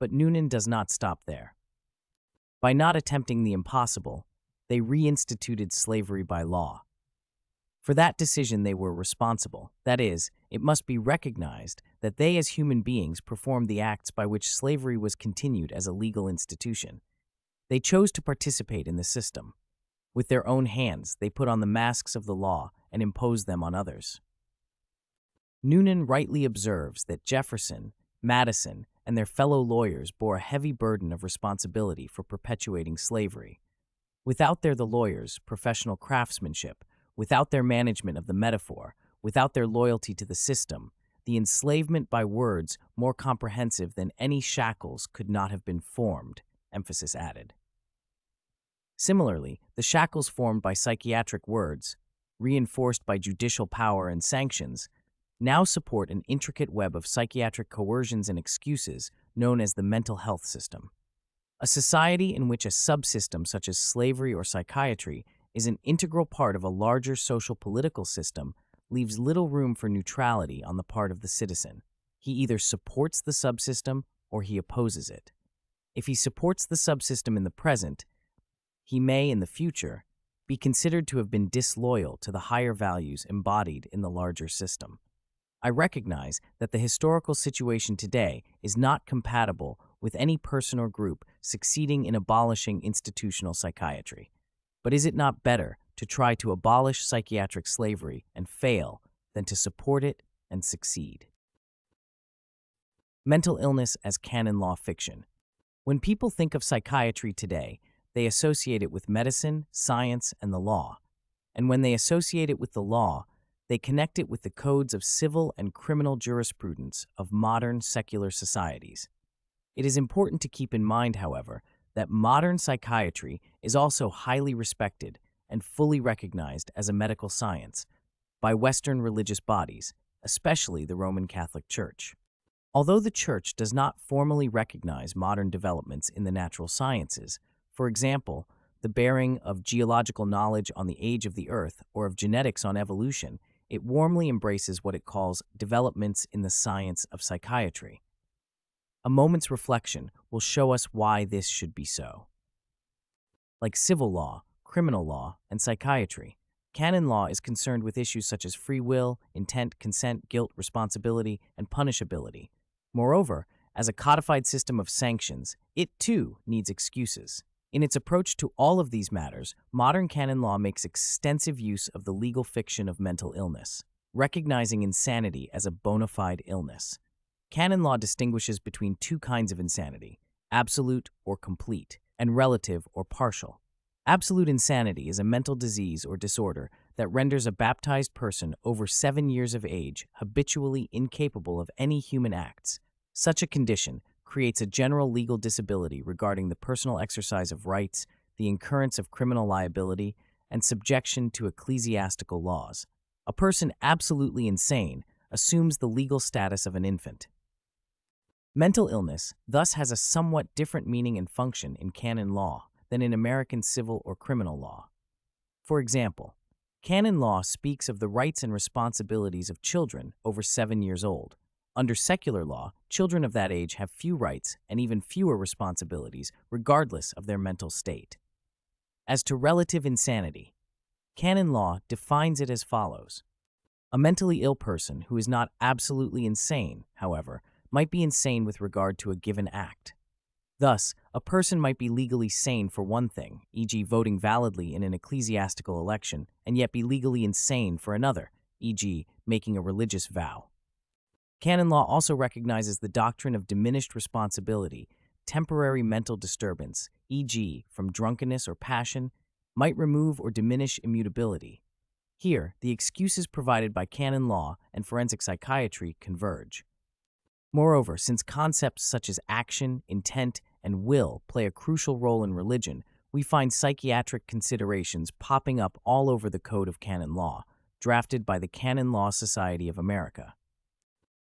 But Noonan does not stop there. By not attempting the impossible, they reinstituted slavery by law. For that decision, they were responsible. That is, it must be recognized that they, as human beings, performed the acts by which slavery was continued as a legal institution. They chose to participate in the system. With their own hands, they put on the masks of the law and imposed them on others. Noonan rightly observes that Jefferson, Madison, and their fellow lawyers bore a heavy burden of responsibility for perpetuating slavery. Without their the lawyers' professional craftsmanship, Without their management of the metaphor, without their loyalty to the system, the enslavement by words more comprehensive than any shackles could not have been formed, emphasis added. Similarly, the shackles formed by psychiatric words, reinforced by judicial power and sanctions, now support an intricate web of psychiatric coercions and excuses known as the mental health system. A society in which a subsystem such as slavery or psychiatry is an integral part of a larger social political system leaves little room for neutrality on the part of the citizen. He either supports the subsystem or he opposes it. If he supports the subsystem in the present, he may, in the future, be considered to have been disloyal to the higher values embodied in the larger system. I recognize that the historical situation today is not compatible with any person or group succeeding in abolishing institutional psychiatry. But is it not better to try to abolish psychiatric slavery and fail than to support it and succeed? Mental illness as canon law fiction. When people think of psychiatry today, they associate it with medicine, science, and the law. And when they associate it with the law, they connect it with the codes of civil and criminal jurisprudence of modern secular societies. It is important to keep in mind, however, that modern psychiatry is also highly respected and fully recognized as a medical science by Western religious bodies, especially the Roman Catholic Church. Although the Church does not formally recognize modern developments in the natural sciences, for example, the bearing of geological knowledge on the age of the Earth or of genetics on evolution, it warmly embraces what it calls developments in the science of psychiatry. A moment's reflection will show us why this should be so. Like civil law, criminal law, and psychiatry, canon law is concerned with issues such as free will, intent, consent, guilt, responsibility, and punishability. Moreover, as a codified system of sanctions, it too needs excuses. In its approach to all of these matters, modern canon law makes extensive use of the legal fiction of mental illness, recognizing insanity as a bona fide illness. Canon law distinguishes between two kinds of insanity absolute or complete, and relative or partial. Absolute insanity is a mental disease or disorder that renders a baptized person over seven years of age habitually incapable of any human acts. Such a condition creates a general legal disability regarding the personal exercise of rights, the incurrence of criminal liability, and subjection to ecclesiastical laws. A person absolutely insane assumes the legal status of an infant. Mental illness thus has a somewhat different meaning and function in canon law than in American civil or criminal law. For example, canon law speaks of the rights and responsibilities of children over seven years old. Under secular law, children of that age have few rights and even fewer responsibilities, regardless of their mental state. As to relative insanity, canon law defines it as follows A mentally ill person who is not absolutely insane, however, might be insane with regard to a given act. Thus, a person might be legally sane for one thing, e.g., voting validly in an ecclesiastical election, and yet be legally insane for another, e.g., making a religious vow. Canon law also recognizes the doctrine of diminished responsibility. Temporary mental disturbance, e.g., from drunkenness or passion, might remove or diminish imputability. Here, the excuses provided by canon law and forensic psychiatry converge. Moreover, since concepts such as action, intent, and will play a crucial role in religion, we find psychiatric considerations popping up all over the Code of Canon Law, drafted by the Canon Law Society of America.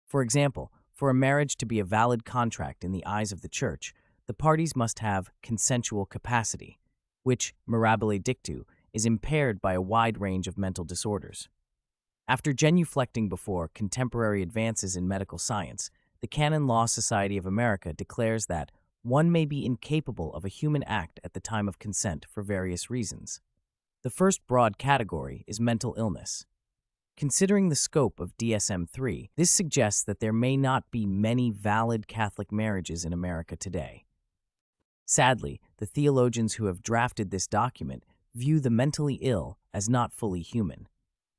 For example, For a marriage to be a valid contract in the eyes of the church, the parties must have consensual capacity, which, mirabile dictu, is impaired by a wide range of mental disorders. After genuflecting before contemporary advances in medical science, the Canon Law Society of America declares that one may be incapable of a human act at the time of consent for various reasons. The first broad category is mental illness. Considering the scope of DSM 3, this suggests that there may not be many valid Catholic marriages in America today. Sadly, the theologians who have drafted this document view the mentally ill as not fully human.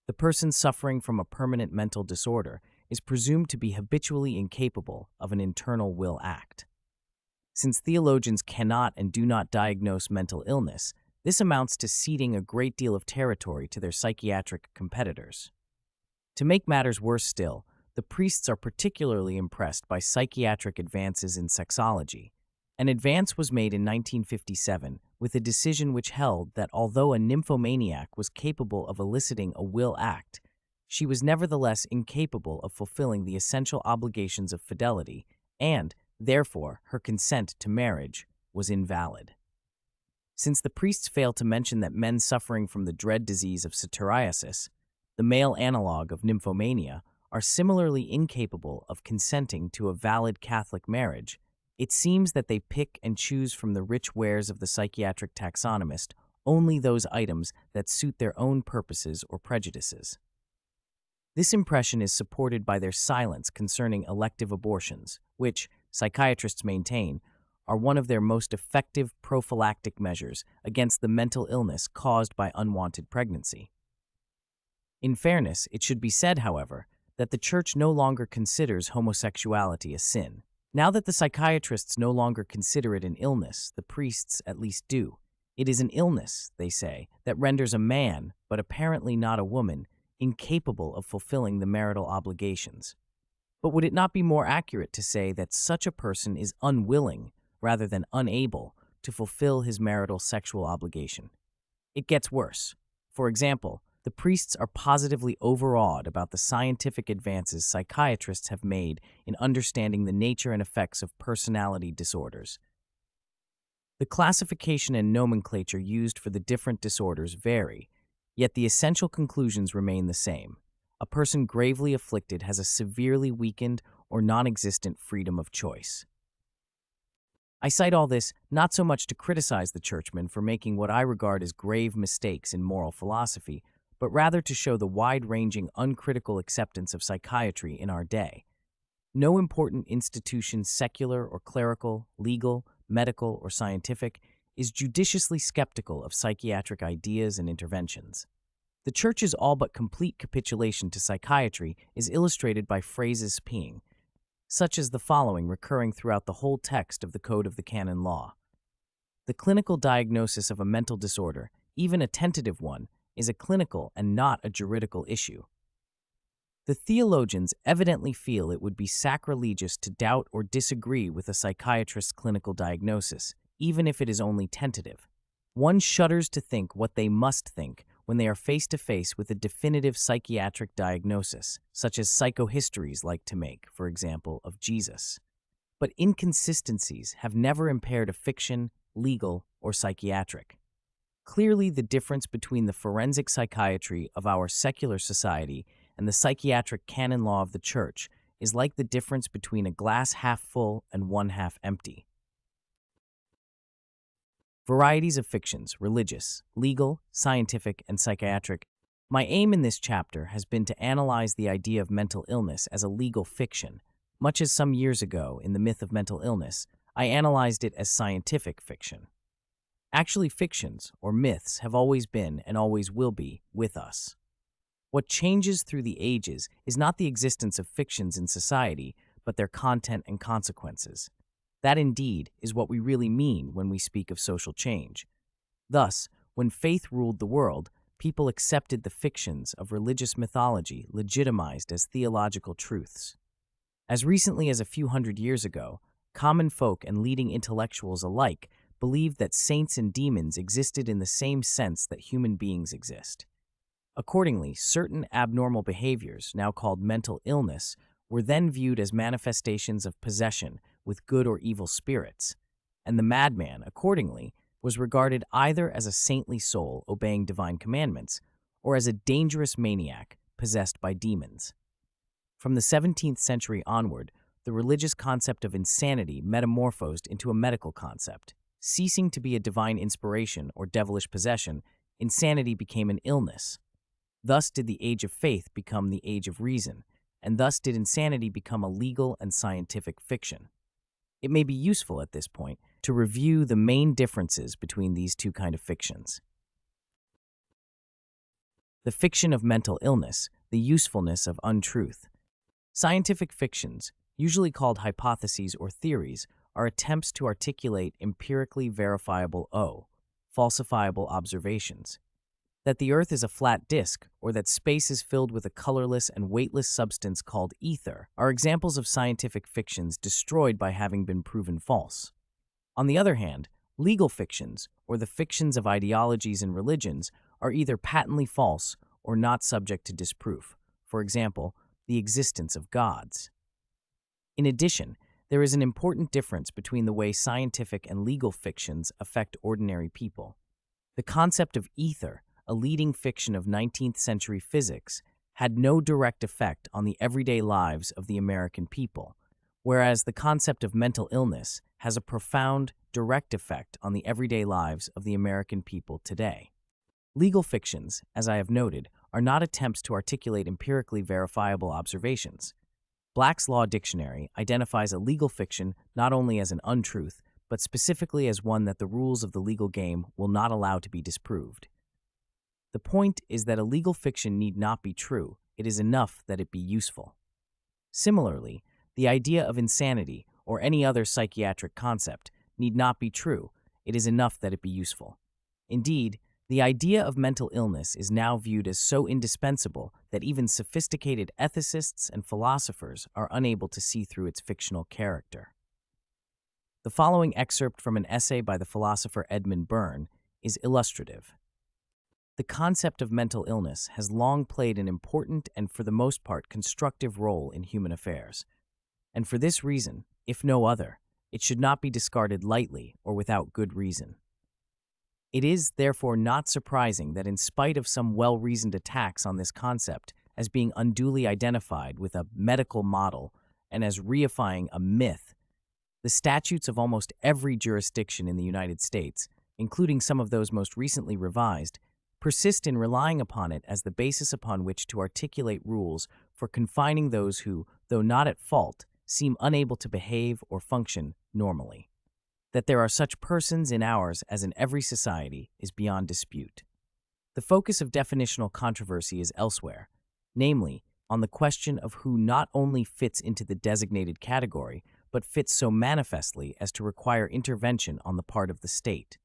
The person suffering from a permanent mental disorder is presumed to be habitually incapable of an internal will act. Since theologians cannot and do not diagnose mental illness, this amounts to ceding a great deal of territory to their psychiatric competitors. To make matters worse still, the priests are particularly impressed by psychiatric advances in sexology. An advance was made in 1957 with a decision which held that although a nymphomaniac was capable of eliciting a will act, she was nevertheless incapable of fulfilling the essential obligations of fidelity, and, therefore, her consent to marriage was invalid. Since the priests fail to mention that men suffering from the dread disease of satyriasis the male analog of nymphomania, are similarly incapable of consenting to a valid Catholic marriage, it seems that they pick and choose from the rich wares of the psychiatric taxonomist only those items that suit their own purposes or prejudices. This impression is supported by their silence concerning elective abortions, which, psychiatrists maintain, are one of their most effective prophylactic measures against the mental illness caused by unwanted pregnancy. In fairness, it should be said, however, that the Church no longer considers homosexuality a sin. Now that the psychiatrists no longer consider it an illness, the priests at least do. It is an illness, they say, that renders a man, but apparently not a woman, incapable of fulfilling the marital obligations. But would it not be more accurate to say that such a person is unwilling, rather than unable, to fulfill his marital sexual obligation? It gets worse. For example, the priests are positively overawed about the scientific advances psychiatrists have made in understanding the nature and effects of personality disorders. The classification and nomenclature used for the different disorders vary, yet the essential conclusions remain the same. A person gravely afflicted has a severely weakened or non existent freedom of choice. I cite all this not so much to criticize the churchmen for making what I regard as grave mistakes in moral philosophy, but rather to show the wide ranging, uncritical acceptance of psychiatry in our day. No important institution, secular or clerical, legal, medical, or scientific, is judiciously skeptical of psychiatric ideas and interventions. The Church's all but complete capitulation to psychiatry is illustrated by phrases peeing, such as the following recurring throughout the whole text of the Code of the Canon Law. The clinical diagnosis of a mental disorder, even a tentative one, is a clinical and not a juridical issue. The theologians evidently feel it would be sacrilegious to doubt or disagree with a psychiatrist's clinical diagnosis, even if it is only tentative. One shudders to think what they must think when they are face to face with a definitive psychiatric diagnosis, such as psychohistories like to make, for example, of Jesus. But inconsistencies have never impaired a fiction, legal, or psychiatric. Clearly, the difference between the forensic psychiatry of our secular society and the psychiatric canon law of the Church is like the difference between a glass half full and one half empty. Varieties of fictions religious, legal, scientific, and psychiatric. My aim in this chapter has been to analyze the idea of mental illness as a legal fiction, much as some years ago in The Myth of Mental Illness, I analyzed it as scientific fiction. Actually, fictions, or myths, have always been and always will be with us. What changes through the ages is not the existence of fictions in society, but their content and consequences. That indeed is what we really mean when we speak of social change. Thus, when faith ruled the world, people accepted the fictions of religious mythology legitimized as theological truths. As recently as a few hundred years ago, common folk and leading intellectuals alike believed that saints and demons existed in the same sense that human beings exist. Accordingly, certain abnormal behaviors, now called mental illness, were then viewed as manifestations of possession with good or evil spirits, and the madman, accordingly, was regarded either as a saintly soul obeying divine commandments or as a dangerous maniac possessed by demons. From the 17th century onward, the religious concept of insanity metamorphosed into a medical concept. Ceasing to be a divine inspiration or devilish possession, insanity became an illness. Thus did the age of faith become the age of reason, and thus did insanity become a legal and scientific fiction. It may be useful at this point to review the main differences between these two kind of fictions. The fiction of mental illness, the usefulness of untruth. Scientific fictions, usually called hypotheses or theories, are attempts to articulate empirically verifiable O, falsifiable observations. That the Earth is a flat disk, or that space is filled with a colorless and weightless substance called ether, are examples of scientific fictions destroyed by having been proven false. On the other hand, legal fictions, or the fictions of ideologies and religions, are either patently false or not subject to disproof, for example, the existence of gods. In addition, there is an important difference between the way scientific and legal fictions affect ordinary people. The concept of ether, a leading fiction of 19th century physics, had no direct effect on the everyday lives of the American people, whereas the concept of mental illness has a profound, direct effect on the everyday lives of the American people today. Legal fictions, as I have noted, are not attempts to articulate empirically verifiable observations. Black's Law Dictionary identifies a legal fiction not only as an untruth, but specifically as one that the rules of the legal game will not allow to be disproved. The point is that a legal fiction need not be true, it is enough that it be useful. Similarly, the idea of insanity, or any other psychiatric concept, need not be true, it is enough that it be useful. Indeed, the idea of mental illness is now viewed as so indispensable that even sophisticated ethicists and philosophers are unable to see through its fictional character. The following excerpt from an essay by the philosopher Edmund Byrne is illustrative. The concept of mental illness has long played an important and, for the most part, constructive role in human affairs. And for this reason, if no other, it should not be discarded lightly or without good reason. It is, therefore, not surprising that in spite of some well-reasoned attacks on this concept as being unduly identified with a medical model and as reifying a myth, the statutes of almost every jurisdiction in the United States, including some of those most recently revised, persist in relying upon it as the basis upon which to articulate rules for confining those who, though not at fault, seem unable to behave or function normally. That there are such persons in ours as in every society is beyond dispute. The focus of definitional controversy is elsewhere, namely, on the question of who not only fits into the designated category, but fits so manifestly as to require intervention on the part of the state.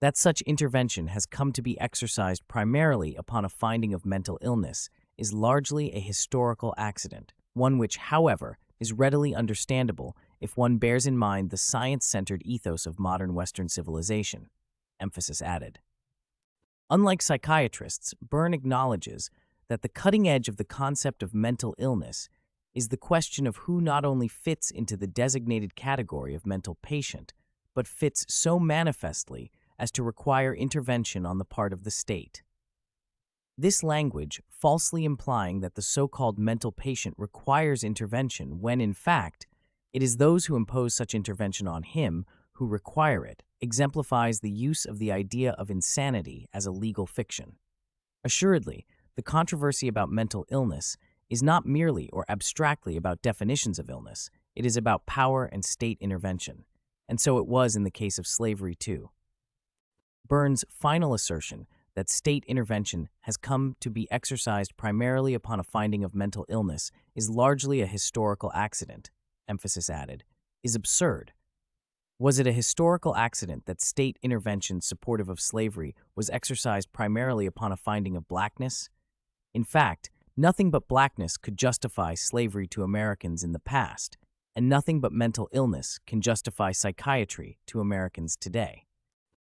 That such intervention has come to be exercised primarily upon a finding of mental illness is largely a historical accident, one which, however, is readily understandable if one bears in mind the science-centered ethos of modern Western civilization, emphasis added. Unlike psychiatrists, Byrne acknowledges that the cutting edge of the concept of mental illness is the question of who not only fits into the designated category of mental patient, but fits so manifestly as to require intervention on the part of the state. This language falsely implying that the so-called mental patient requires intervention when, in fact, it is those who impose such intervention on him who require it, exemplifies the use of the idea of insanity as a legal fiction. Assuredly, the controversy about mental illness is not merely or abstractly about definitions of illness, it is about power and state intervention. And so it was in the case of slavery, too. Byrne's final assertion that state intervention has come to be exercised primarily upon a finding of mental illness is largely a historical accident emphasis added, is absurd. Was it a historical accident that state intervention supportive of slavery was exercised primarily upon a finding of blackness? In fact, nothing but blackness could justify slavery to Americans in the past, and nothing but mental illness can justify psychiatry to Americans today.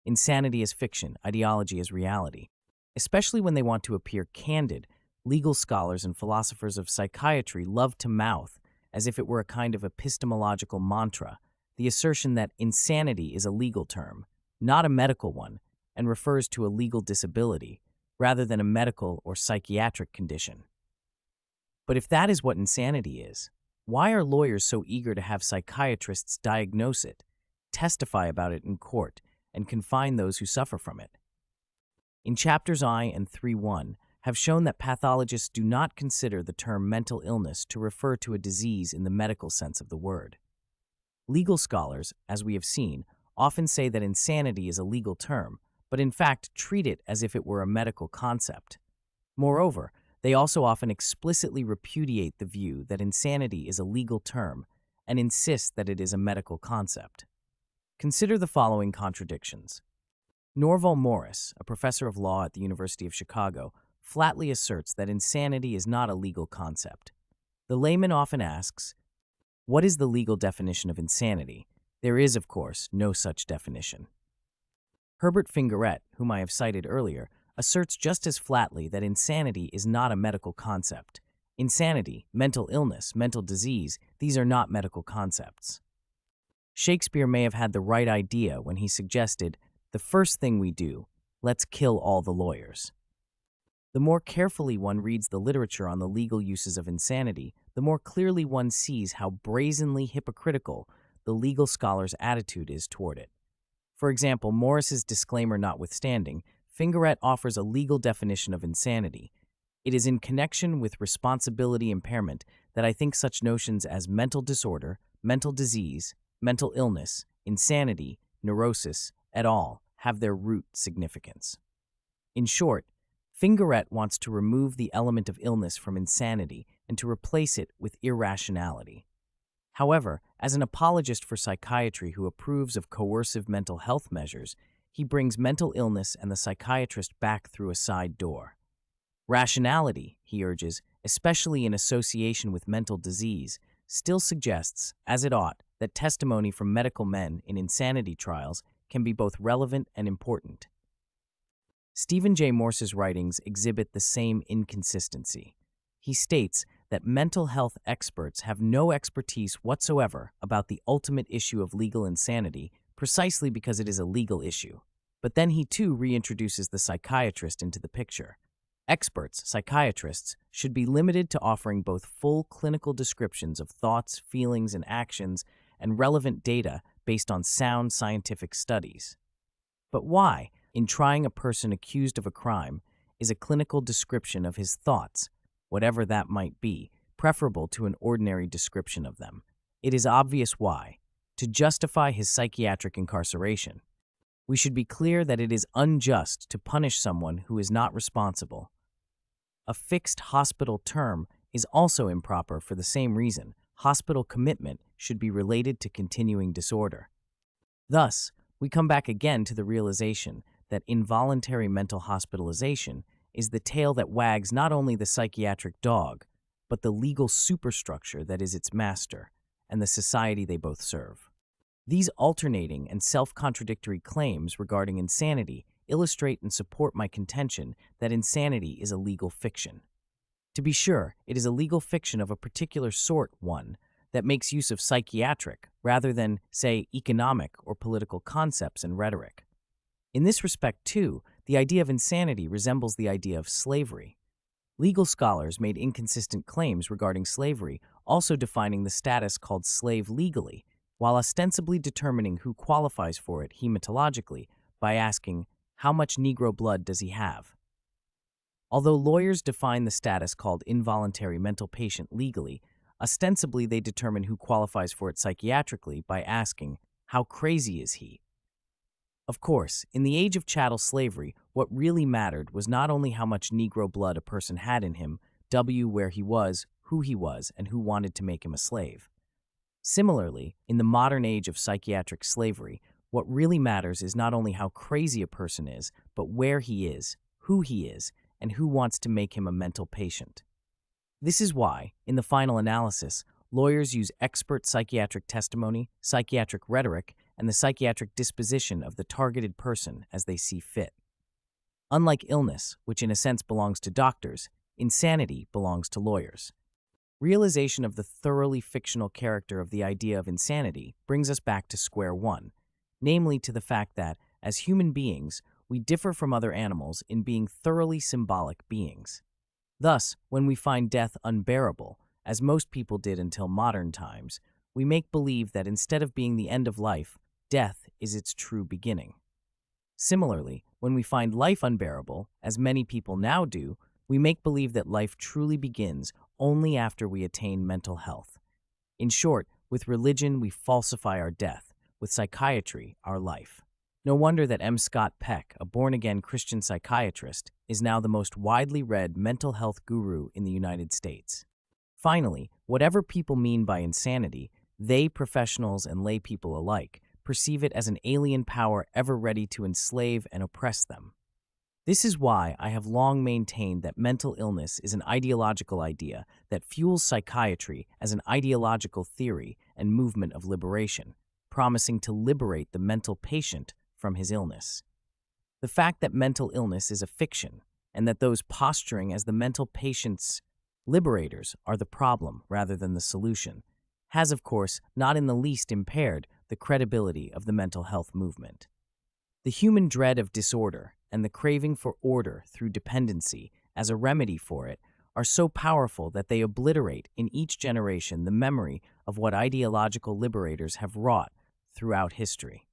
Insanity is fiction, ideology is reality. Especially when they want to appear candid, legal scholars and philosophers of psychiatry love to mouth, as if it were a kind of epistemological mantra, the assertion that insanity is a legal term, not a medical one, and refers to a legal disability, rather than a medical or psychiatric condition. But if that is what insanity is, why are lawyers so eager to have psychiatrists diagnose it, testify about it in court, and confine those who suffer from it? In chapters I and 3.1 have shown that pathologists do not consider the term mental illness to refer to a disease in the medical sense of the word. Legal scholars, as we have seen, often say that insanity is a legal term, but in fact treat it as if it were a medical concept. Moreover, they also often explicitly repudiate the view that insanity is a legal term and insist that it is a medical concept. Consider the following contradictions. Norval Morris, a professor of law at the University of Chicago, flatly asserts that insanity is not a legal concept. The layman often asks, What is the legal definition of insanity? There is, of course, no such definition. Herbert Fingarette, whom I have cited earlier, asserts just as flatly that insanity is not a medical concept. Insanity, mental illness, mental disease, these are not medical concepts. Shakespeare may have had the right idea when he suggested, the first thing we do, let's kill all the lawyers. The more carefully one reads the literature on the legal uses of insanity, the more clearly one sees how brazenly hypocritical the legal scholar's attitude is toward it. For example, Morris's disclaimer notwithstanding, Fingarette offers a legal definition of insanity. It is in connection with responsibility impairment that I think such notions as mental disorder, mental disease, mental illness, insanity, neurosis, et al. have their root significance. In short, Fingarette wants to remove the element of illness from insanity and to replace it with irrationality. However, as an apologist for psychiatry who approves of coercive mental health measures, he brings mental illness and the psychiatrist back through a side door. Rationality, he urges, especially in association with mental disease, still suggests, as it ought, that testimony from medical men in insanity trials can be both relevant and important. Stephen J. Morse's writings exhibit the same inconsistency. He states that mental health experts have no expertise whatsoever about the ultimate issue of legal insanity precisely because it is a legal issue. But then he too reintroduces the psychiatrist into the picture. Experts, psychiatrists, should be limited to offering both full clinical descriptions of thoughts, feelings, and actions and relevant data based on sound scientific studies. But why, in trying a person accused of a crime, is a clinical description of his thoughts, whatever that might be, preferable to an ordinary description of them? It is obvious why to justify his psychiatric incarceration. We should be clear that it is unjust to punish someone who is not responsible. A fixed hospital term is also improper for the same reason. Hospital commitment should be related to continuing disorder. Thus, we come back again to the realization that involuntary mental hospitalization is the tail that wags not only the psychiatric dog, but the legal superstructure that is its master and the society they both serve. These alternating and self contradictory claims regarding insanity illustrate and support my contention that insanity is a legal fiction. To be sure, it is a legal fiction of a particular sort, one that makes use of psychiatric rather than, say, economic or political concepts and rhetoric. In this respect, too, the idea of insanity resembles the idea of slavery. Legal scholars made inconsistent claims regarding slavery, also defining the status called slave legally while ostensibly determining who qualifies for it hematologically by asking, How much Negro blood does he have? Although lawyers define the status called involuntary mental patient legally, ostensibly they determine who qualifies for it psychiatrically by asking, How crazy is he? Of course, in the age of chattel slavery, what really mattered was not only how much Negro blood a person had in him, W, where he was, who he was, and who wanted to make him a slave. Similarly, in the modern age of psychiatric slavery, what really matters is not only how crazy a person is, but where he is, who he is, and who wants to make him a mental patient. This is why, in the final analysis, lawyers use expert psychiatric testimony, psychiatric rhetoric, and the psychiatric disposition of the targeted person as they see fit. Unlike illness, which in a sense belongs to doctors, insanity belongs to lawyers. Realization of the thoroughly fictional character of the idea of insanity brings us back to square one, namely to the fact that, as human beings, we differ from other animals in being thoroughly symbolic beings. Thus, when we find death unbearable, as most people did until modern times, we make believe that instead of being the end of life, death is its true beginning. Similarly, when we find life unbearable, as many people now do, we make believe that life truly begins only after we attain mental health. In short, with religion, we falsify our death, with psychiatry, our life. No wonder that M. Scott Peck, a born again Christian psychiatrist, is now the most widely read mental health guru in the United States. Finally, whatever people mean by insanity, they, professionals and lay people alike, perceive it as an alien power ever ready to enslave and oppress them. This is why I have long maintained that mental illness is an ideological idea that fuels psychiatry as an ideological theory and movement of liberation, promising to liberate the mental patient from his illness. The fact that mental illness is a fiction and that those posturing as the mental patient's liberators are the problem rather than the solution has, of course, not in the least impaired the credibility of the mental health movement. The human dread of disorder and the craving for order through dependency as a remedy for it are so powerful that they obliterate in each generation the memory of what ideological liberators have wrought throughout history.